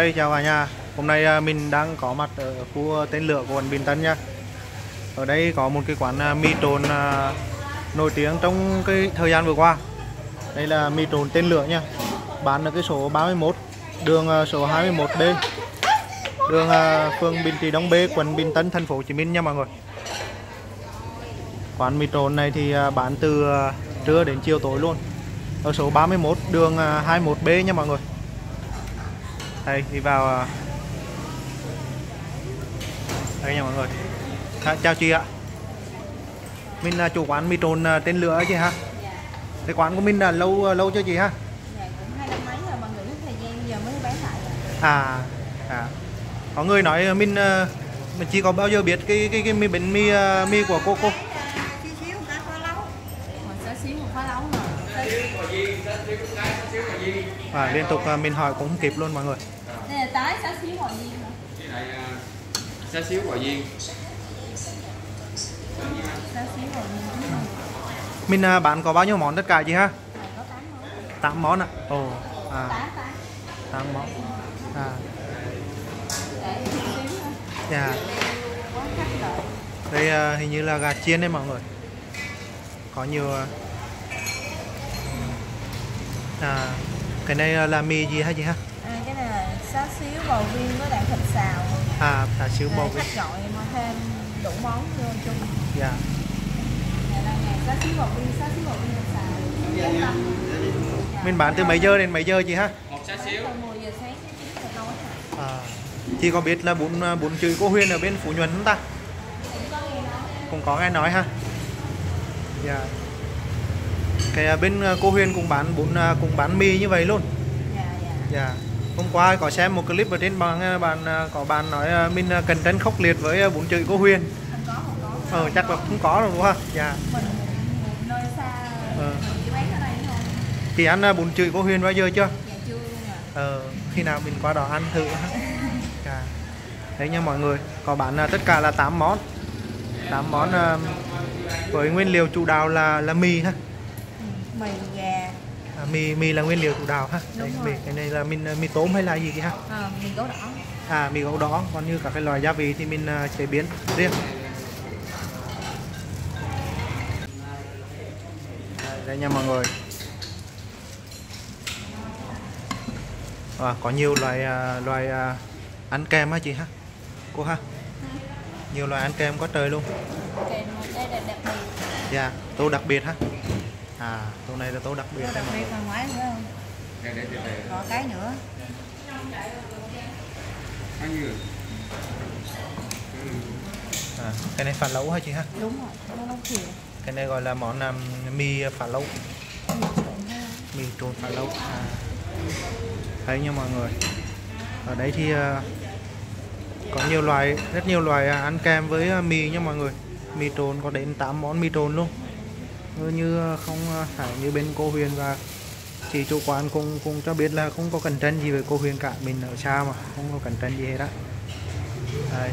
Hey, chào cả nhà. Hôm nay à, mình đang có mặt ở khu à, tên lửa của quận Bình Tân nha. Ở đây có một cái quán à, mì trộn nổi tiếng trong cái thời gian vừa qua. Đây là mì trộn tên lửa nha. Bán ở cái số 31 Đường số 21B Đường phường Bình Trị Đông B, quận Bình Tân, thành phố Hồ Chí Minh nha mọi người. Quán mì trộn này thì bán từ trưa đến chiều tối luôn. Ở số 31 đường 21B nha mọi người đây đi vào à, đây nha mọi người. À, chào chị ạ. Mình là chủ quán mì trộn à, tên lửa chị ha. Cái quán của mình là lâu à, lâu chưa chị ha? Dạ cũng hai năm mấy rồi mà nghỉ thời gian giờ mới bán lại. Rồi. à à. Có người nói mình mình chỉ có bao giờ biết cái cái cái mì bánh mì mì của cô cô Xíu xíu một cái phá lấu. Mà xíu xíu một phá lấu mà. Và liên tục à, mình hỏi cũng không kịp luôn mọi người. Đây là tái xíu xíu lại à, xá xíu viên. Xíu xíu đúng không? mình à, bán có bao nhiêu món tất cả chị ha? Này có 8 món. 8 món ạ. Ồ à. 8 8. 8 món. À. Dạ. Đây à, hình như là gà chiên đấy mọi người. Có nhiều à, à cái này là mì gì hả chị ha À, cái này là xá xíu bò viên với lại thịt xào. à thả xíu bò Rồi vịt khách gọi mà thêm đủ món vô chung. dạ Này là ngày xá xíu bò viên, xá xíu bò viên thịt xào. Dạ. mình bán từ mấy giờ đến mấy giờ chị ha một xá xíu Từ 10 giờ sáng đến 9 giờ tối hả? à, chị có biết là bún à, bún chữ cô Huyền ở bên Phú Nhuận không ta Cũng có nghe nói. cũng có nghe nói ha dạ cái à, bên à, cô Huyền cũng bán bún à, cũng bán mì như vậy luôn. Dạ dạ. dạ. Hôm qua có xem một clip ở trên bạn à, có bạn nói mình cạnh tranh khốc liệt với bún chữ cô Huyền. Không có không có. ờ chắc là không có đâu đúng không? Dạ. Mình nơi xa Ờ. chị ăn bún chữ cô Huyền bao giờ chưa? Dạ chưa luôn ờ khi nào mình qua đó ăn thử. Dạ. đấy nha mọi người có bán tất cả là 8 món. 8 món với nguyên liệu chủ đạo là là mì ha mì gà. À, mì mì là nguyên liệu chủ đạo ha. Đấy, Đúng mì cái này là mình mì tôm hay là gì kia ha? À, mì gấu đỏ. À mì gấu đỏ. Còn như các cái loại gia vị thì mình à, chế biến riêng. Đây, nha mọi người. À, có nhiều loại à, loại à, ăn kem hả chị ha cô ha? Nhiều loại ăn kem có trời luôn. Dạ tô đặc biệt ha. À tô này là tô đặc biệt đây đặc biệt là ngoái nữa không? Để để để để có cái nữa. Bao nhiêu à, cái này phá lấu hả chị ha? Đúng rồi nó cái này gọi là món um, mì phá lấu. Mì trộn phá lấu à. thấy nha mọi người. Ở đây thì à, có nhiều loại rất nhiều loại à, ăn kèm với mì nha mọi người. Mì trộn có đến 8 món mì trộn luôn Như- như à, không à, phải như bên cô Huyền và chị chủ quán cũng cũng cho biết là không có cạnh tranh gì với cô Huyền cả. Mình ở xa mà không có cạnh tranh gì hết á. Đây.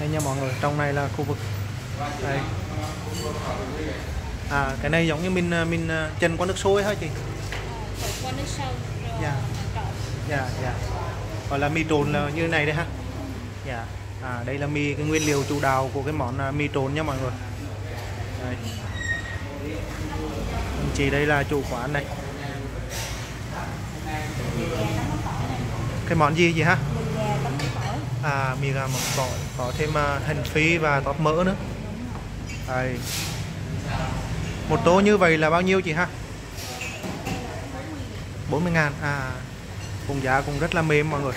Đây nha mọi người trong này là khu vực. Đây. À cái này giống như mình à, mình chân qua nước sôi hả chị? Qua nước rồi Dạ. dạ dạ. Gọi là mì trộn là như này đấy ha dạ à đây là mì cái nguyên liệu chủ đạo của cái món à, mì trộn nha mọi người. Đây. Chị đây là chủ quán này. Cái món gì gì ha à mì gà mọc tỏi. Có thêm à, hành phi và tóp mỡ nữa. Đây. Một tô như vậy là bao nhiêu chị ha? 40 ngàn. À cùng giá cũng rất là mềm mọi người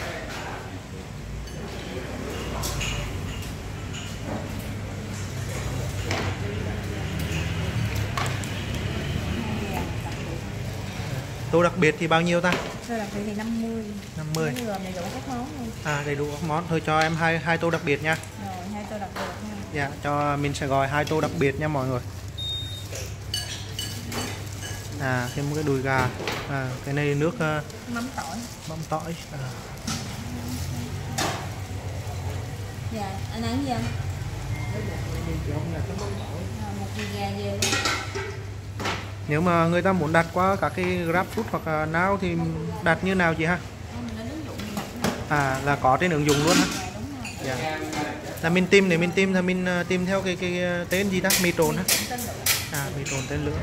tô đặc biệt thì bao nhiêu ta? Rồi đặc biệt thì 50 50 Mấy người đầy đủ các món luôn. À đầy đủ các món. Thôi cho em hai hai tô đặc biệt nha. Rồi hai tô đặc biệt nha. Dạ, cho mình sẽ gọi hai tô đặc biệt nha mọi người. À, thêm một cái đùi gà. À, cái này nước uh, mắm tỏi. mắm tỏi. À, dạ anh ăn gì không một mì gà về luôn nếu mà người ta muốn đặt qua các cái GrabFood hoặc nào thì đặt như nào chị ha? À là có trên ứng dụng luôn ha. Dạ. Là mình tìm để mình tìm thì mình ờ, tìm theo cái cái ờ, tên gì ta? Metron ha. À Metron tên lửa.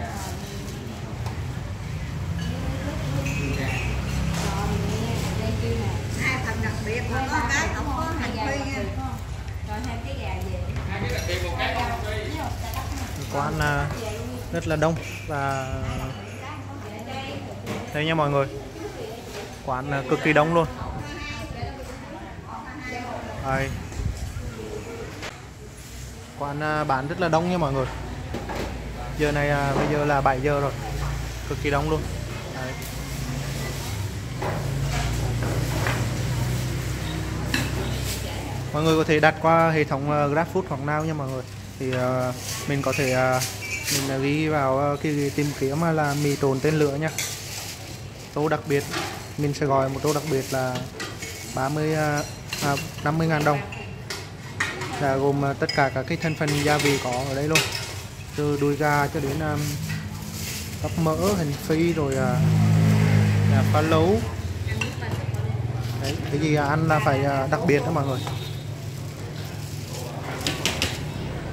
Quán rất là đông. Và đây nha mọi người. Quán là cực kỳ đông luôn. Đây. Quán à, bán rất là đông nha mọi người. Giờ này à, bây giờ là 7 giờ rồi. Cực kỳ đông luôn. Đấy. mọi người có thể đặt qua hệ thống à, GrabFood hoặc nào nha mọi người. Thì à, mình có thể mình ờ, ghi vào ờ, cái, tìm kiếm là mì trộn tên lửa nhá tô đặc biệt mình sẽ gọi một tô đặc biệt là 30 ờ, à, 50 ngàn đồng. Là gồm ờ, tất cả các cái thành phần gia vị có ở đây luôn. Từ đuôi gà cho đến um, bắp mỡ hành phi rồi uh, là phá lấu. Đấy, cái gì ăn là phải đặc biệt đó mọi người.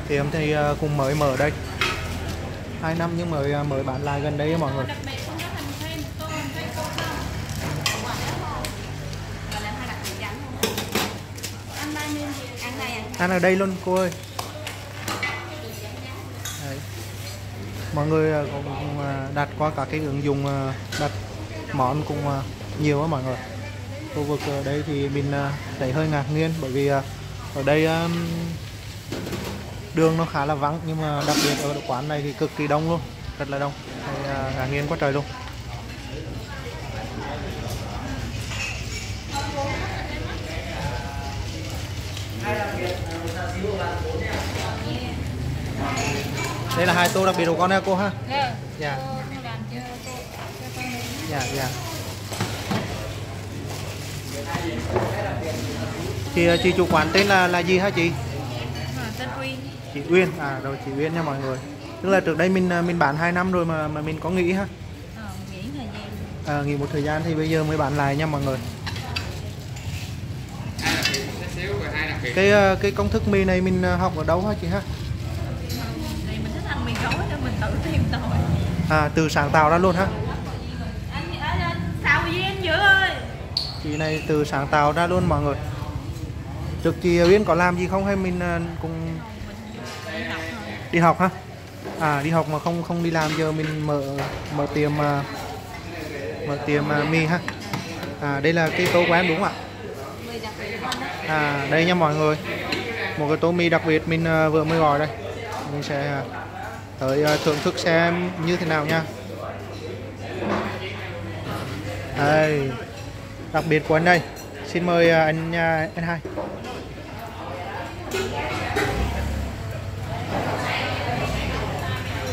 Thì em thì cùng mới mở đây hai năm nhưng mới ờ, mới bán lại gần đây mọi người? Ăn à? ở đây luôn cô ơi Đấy. mọi người ờ, cũng, ờ, đặt qua các cái ứng dụng đặt món cũng nhiều á mọi người khu vực ở đây thì mình thấy hơi ngạc nhiên bởi vì ở đây đường nó khá là vắng nhưng mà đặc biệt ở quán này thì cực kỳ đông luôn rất là đông Thấy, ờ, ngạc nhiên quá trời luôn đây là hai tô đặc biệt của con nha cô ha Dạ. Dạ. Dạ dạ thì ờ, chị chủ quán tên là là gì hả chị À. chị Uyên à rồi chị Uyên nha mọi người. Tức là trước đây mình ờ, mình bán 2 năm rồi mà mà mình có nghỉ ha? Ờ, nghỉ thời gian. à, nghỉ một thời gian thì bây giờ mới bán lại nha mọi người. Cái ờ, cái công thức mì này mình ờ, học ở đâu hả chị ha? Thì mình thích ăn mì gói nên mình tự tìm thôi. à từ sáng tạo ra luôn ha chị này từ sáng tạo ra luôn mọi người. Trước chị Uyên có làm gì không hay mình ờ, cùng Đi học thôi đi học ha à đi học mà không không đi làm giờ mình mở mở tiệm mà mở tiệm à, mì ha. À đây là cái tô quán đúng không ạ? À đây nha mọi người. Một cái tô mì đặc biệt mình à, vừa mới gọi đây. Mình sẽ à, tới à, thưởng thức xem như thế nào nha. Đây đặc biệt của anh đây. Xin mời à, anh à, anh hai.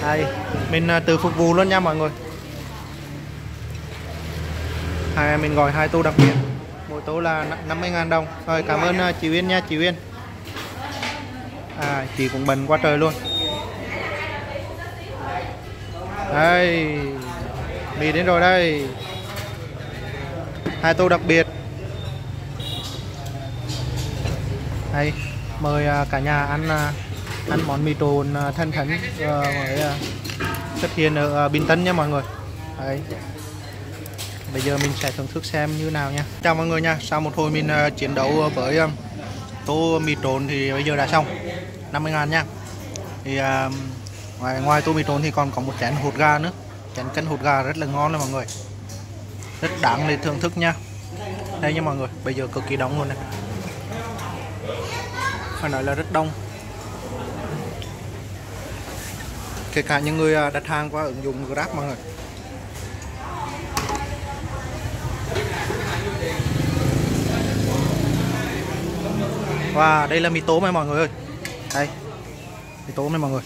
Đây, mình từ tự phục vụ luôn nha mọi người. Hai mình gọi hai tô đặc biệt. Mỗi tô là 50.000 đồng. Rồi, cảm ơn à, chị Uyên nha, chị Uyên. À chị cũng bận quá trời luôn. Đây mì đến rồi đây. Hai tô đặc biệt. Đây, mời à, cả nhà ăn ăn món mì trộn à, thanh thân thánh với à, xuất à, hiện ở Bình Tân nha mọi người. Đấy. Bây giờ mình sẽ thưởng thức xem như nào nha. Chào mọi người nha. Sau một hồi mình chiến đấu với tô mì trộn thì bây giờ đã xong. 50 ngàn nha. Thì ngoài ngoài tô mì trộn thì còn có một chén hột gà nữa. Chén canh hột gà rất là ngon đấy mọi người. Rất đáng để thưởng thức nha. Đây nha mọi người. Bây giờ cực kỳ đông luôn này. Phải nói là rất đông. Kể cả những người à, đặt hàng qua ứng dụng Grab mọi người. Wow, đây là mì tôm này mọi người ơi. Đây Mì tôm này mọi người.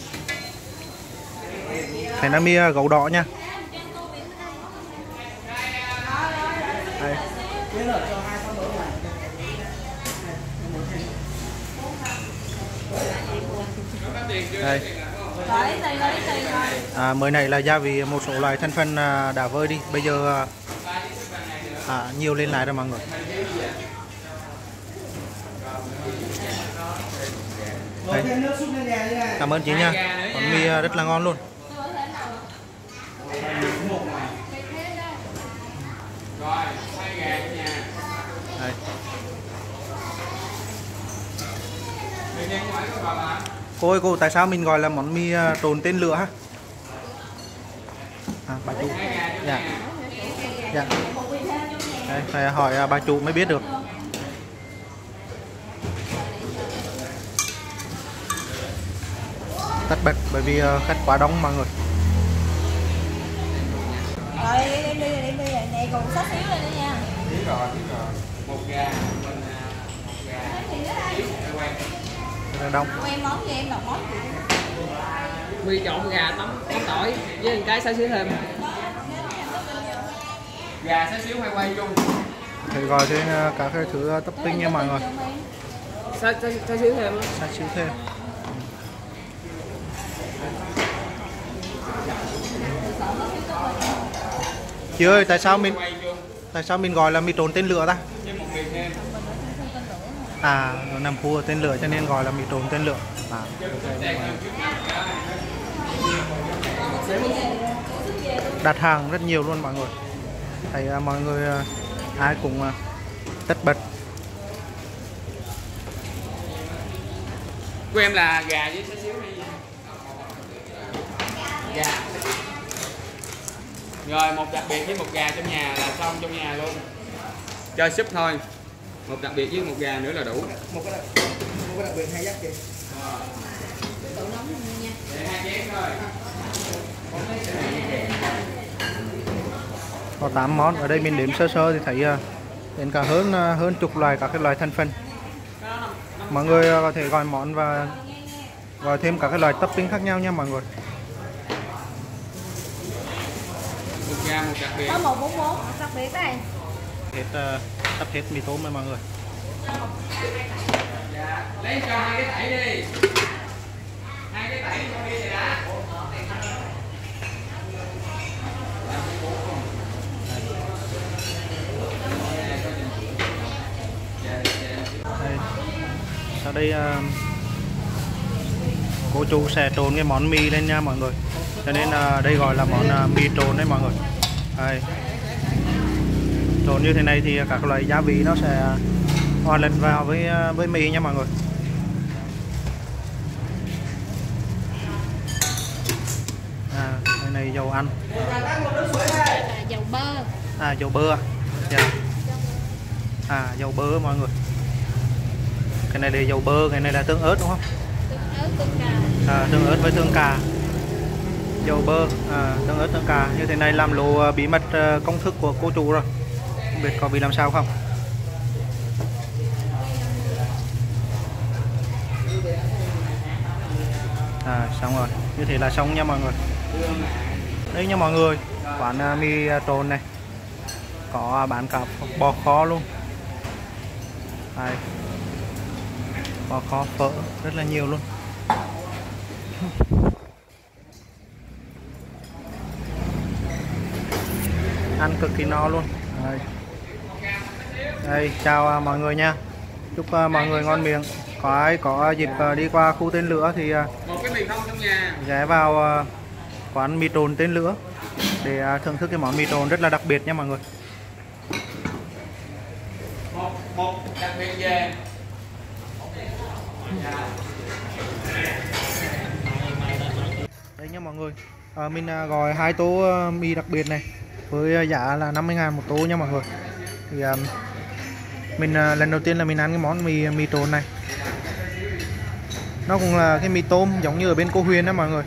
Này là mì gấu đỏ nha. Đây. Đây à, mới này là gia vị một số loại thành phần à, đã vơi đi bây giờ à, à, nhiều lên lại rồi mọi người Đây. cảm ơn chị nha món mì à, rất là ngon luôn Đây. Cô ơi cô tại sao mình gọi là món mì à, trộn tên lửa ha à, bà chủ. Dạ. Dạ. Đây, phải hỏi à, bà chủ mới biết được. Tắt bật bởi vì à, khách quá đông mọi người. Rồi đi đi đi này còn sắp xíu lên nữa nha. Biết rồi, biết rồi. Một gà, mình một gà. Là đông Em món gì em đọc món gì? mì trộn gà tấm tấm tỏi với một cái xá xíu thêm Gà xá xíu hay quay chung. thầy gọi thêm à, các cái thứ à, topping nha mọi người xá, xá, xá xíu thêm á. sa xíu thêm chị ơi tại sao mình tại sao mình gọi là mì trộn tên lửa ta Với một mì thêm. À nó nằm khu ở tên lửa cho nên gọi là mì trộn tên lửa à đặt hàng rất nhiều luôn mọi người thấy à, mọi người à, ai cũng à, tất bật Của em là gà với xíu hay gì? Gà. Rồi một đặc biệt với một gà trong nhà là xong trong nhà luôn. Cho súp thôi. Một đặc biệt với một gà nữa là đủ. một cái đặc, một cái đặc biệt dắt Để hai chén thôi. có 8 món ở đây mình đếm sơ sơ thì thấy à, đến cả hơn à, hơn chục loài các cái loại thành phần mọi người à, có thể gọi món và gọi thêm các cái loại topping khác nhau nha mọi người Một gà một đặc biệt. Có 144 đặc biệt đây. hết sắp hết mì tôm rồi mọi người lấy cho hai cái tẩy đi. Hai cái tẩy cho đi đã. đây. sau đây à, cô chú sẽ trộn cái món mì lên nha mọi người cho nên à, đây gọi là món à, mì trộn đấy mọi người đây trộn như thế này thì các loại gia vị nó sẽ hòa lẫn vào với à, với mì nha mọi người à đây này dầu ăn dầu bơ. à dầu bơ yeah. à dầu bơ mọi người cái này là dầu bơ cái này là tương ớt đúng không Tương ớt tương cà. à, tương ớt với tương cà dầu bơ à, tương ớt tương cà như thế này làm lộ à, bí mật à, công thức của cô chủ rồi biết có bị làm sao không? À xong rồi. Như thế là xong nha mọi người. Đây nha mọi người. Quán à, mì à, trộn này. Có à, bán cả bò kho luôn. Đây. Bò kho phở rất là nhiều luôn. Ăn cực kỳ no luôn. Đây, đây chào à, mọi người nha. Chúc à, mọi người ngon miệng. Có ai có dịp à, đi qua khu tên lửa thì ghé vào quán mì trộn tên lửa để thưởng thức cái món mì trộn rất là đặc biệt nha mọi người. Một một đặc biệt về. đây nha mọi người. À, mình gọi hai tô mì đặc biệt này với giá là 50 ngàn một tô nha mọi người. Thì mình à, lần đầu tiên là mình ăn cái món mì mì trộn này. Nó cũng là cái mì tôm giống như ở bên cô Huyền đó mọi người.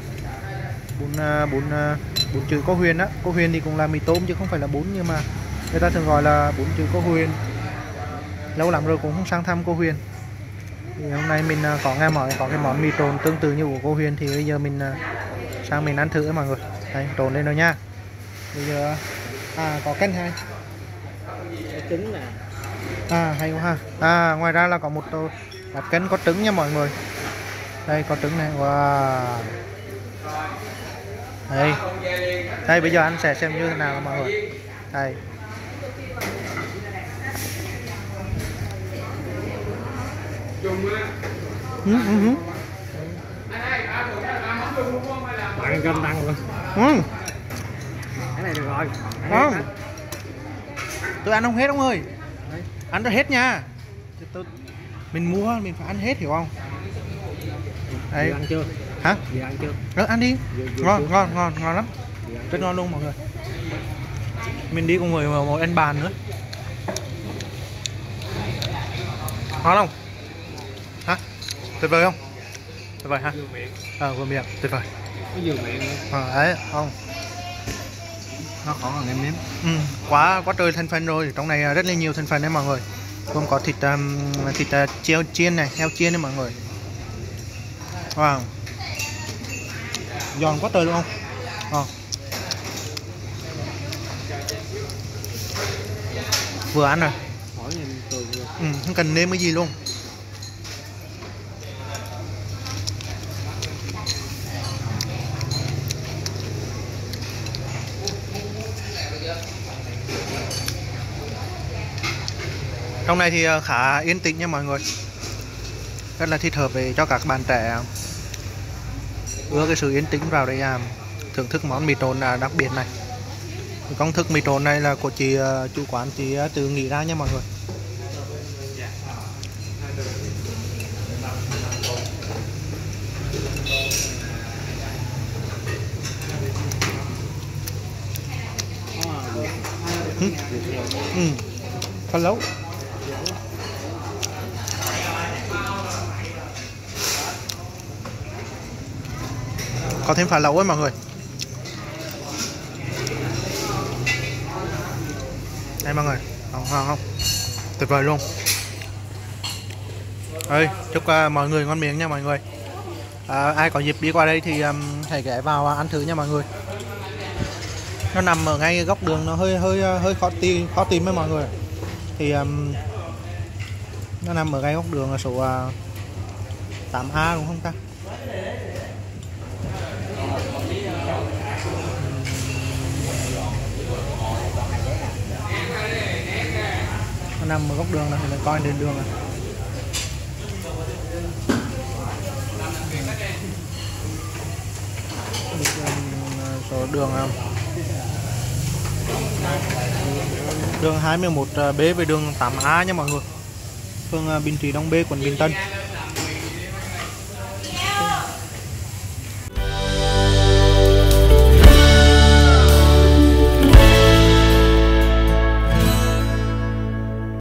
Bún à, bún à, bún chữ cô Huyền đó cô Huyền thì cũng là mì tôm chứ không phải là bún nhưng mà người ta thường gọi là bún chữ cô Huyền. Lâu lắm rồi cũng không sang thăm cô Huyền. Thì hôm nay mình à, có nghe mọi có cái món mì trộn tương tự như của cô Huyền thì bây giờ mình à, sang mình ăn thử mọi người. Đây trộn lên rồi nha. Bây giờ à có canh hai. Trứng nè à hay quá ha à ngoài ra là có một tô bát canh có trứng nha mọi người đây có trứng này wow đây đây bây giờ anh sẽ xem như thế nào mọi người đây ừ, ừ, ừ. Bạn cơm tăng luôn. Ừ. Cái này được rồi. Không. Tôi ăn không hết ông ơi. Ăn cho hết nha. Tôi... Mình mua mình phải ăn hết hiểu không? Đây. Ăn chưa? Hả? Ăn chưa? Đó, ăn đi. Vừa- vừa Ngon, ngon, ngon, ngon lắm. Rất ngon luôn mọi người. Mình đi cùng người mà một ăn bàn nữa. Ngon không? Hả? Tuyệt vời không? Tuyệt vời ha? Ờ, vừa miệng, tuyệt vời. Vừa miệng. Ờ, đấy, không? Nó còn còn nêm nếm. Ừ, quá quá trời thành phần rồi. Trong này rất là nhiều thành phần đấy mọi người. Gồm có thịt um, thịt uh, treo chiên này heo chiên đấy mọi người. Wow. Giòn quá trời luôn không? Ờ. vừa ăn rồi. Ừ, không cần nêm cái gì luôn trong này thì ờ, khá yên tĩnh nha mọi người. Rất là thích hợp để cho các bạn trẻ. Ưa cái sự yên tĩnh vào đây à, thưởng thức món mì trộn à, đặc biệt này. Công thức mì trộn này là của chị ờ, chủ quán chị ờ, tự nghĩ ra nha mọi người. Ừ. ừ. Có có thêm phá lẩu ấy mọi người. Đây mọi người. Ngon ngon không. Tuyệt vời luôn. Ơi chúc uh, mọi người ngon miệng nha mọi người. À, ai có dịp đi qua đây thì um, hãy ghé vào à, ăn thử nha mọi người. Nó nằm ở ngay góc đường nó hơi hơi à, hơi khó tìm khó tìm với mọi người. Thì um, nó nằm ở ngay góc đường là số uh, 8A đúng không ta? Nó nằm ở góc đường này mình coi đến đường này số đường um, đường 21B ờ, về đường 8A nha mọi người. Phường ờ, Bình Trị Đông B quận Bình Tân.